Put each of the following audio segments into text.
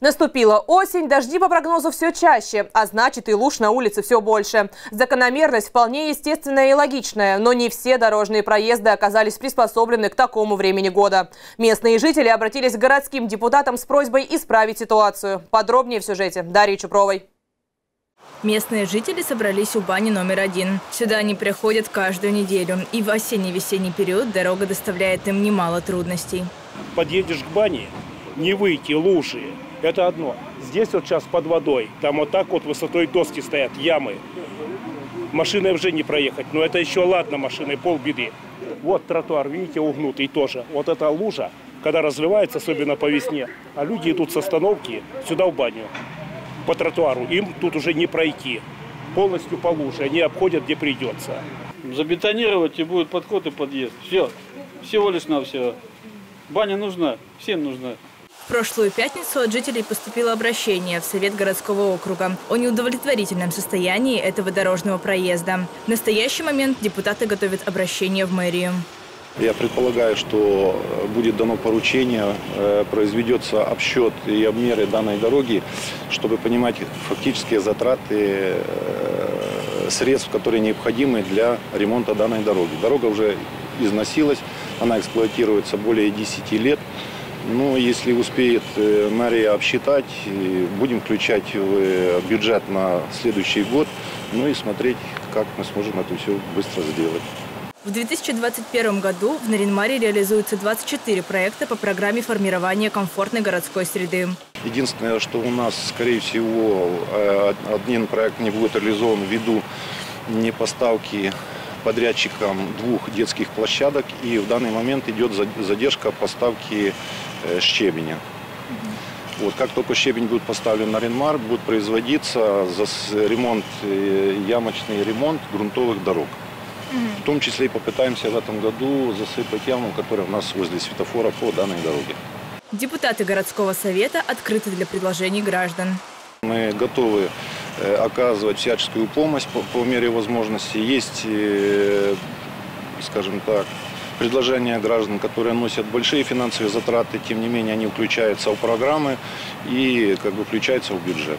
Наступила осень, дожди по прогнозу все чаще, а значит и луж на улице все больше. Закономерность вполне естественная и логичная, но не все дорожные проезды оказались приспособлены к такому времени года. Местные жители обратились к городским депутатам с просьбой исправить ситуацию. Подробнее в сюжете Дарьи Чуправой. Местные жители собрались у бани номер один. Сюда они приходят каждую неделю. И в осенне-весенний период дорога доставляет им немало трудностей. Подъедешь к бане, не выйти, лужи. Это одно. Здесь вот сейчас под водой, там вот так вот высотой доски стоят, ямы. Машиной уже не проехать, но это еще ладно машиной, полбеды. Вот тротуар, видите, угнутый тоже. Вот эта лужа, когда разливается, особенно по весне, а люди идут с остановки сюда в баню по тротуару. Им тут уже не пройти. Полностью по луже. Они обходят, где придется. Забетонировать и будет подход и подъезд. Все. Всего лишь на все. Баня нужна. Всем нужна. В прошлую пятницу от жителей поступило обращение в Совет городского округа о неудовлетворительном состоянии этого дорожного проезда. В настоящий момент депутаты готовят обращение в мэрию. Я предполагаю, что будет дано поручение, э, произведется обсчет и обмеры данной дороги, чтобы понимать фактические затраты э, средств, которые необходимы для ремонта данной дороги. Дорога уже износилась, она эксплуатируется более 10 лет. Но если успеет э, мэрия обсчитать, будем включать в бюджет на следующий год, ну и смотреть, как мы сможем это все быстро сделать. В 2021 году в Наринмаре реализуются 24 проекта по программе формирования комфортной городской среды. Единственное, что у нас, скорее всего, э, один проект не будет реализован ввиду непоставки подрядчикам двух детских площадок. И в данный момент идет задержка поставки э, щебеня. Вот, как только щебень будет поставлен на Ренмар, будет производиться ремонт, э, ямочный ремонт грунтовых дорог. В том числе и попытаемся в этом году засыпать яму, которая у нас возле светофора по данной дороге. Депутаты городского совета открыты для предложений граждан. Мы готовы оказывать всяческую помощь по, по мере возможности. Есть, э, скажем так, предложения граждан, которые носят большие финансовые затраты, тем не менее они включаются в программы и как бы включаются в бюджет.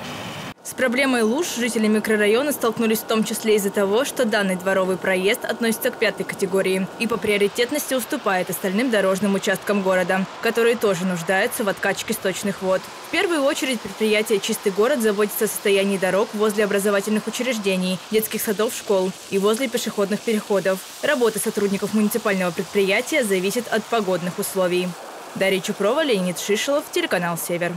С проблемой луж жители микрорайона столкнулись в том числе из-за того, что данный дворовый проезд относится к пятой категории и по приоритетности уступает остальным дорожным участкам города, которые тоже нуждаются в откачке сточных вод. В первую очередь предприятие «Чистый город» заботится о состоянии дорог возле образовательных учреждений, детских садов, школ и возле пешеходных переходов. Работа сотрудников муниципального предприятия зависит от погодных условий. Дарья Чупрова, Леонид Шишелов, телеканал «Север».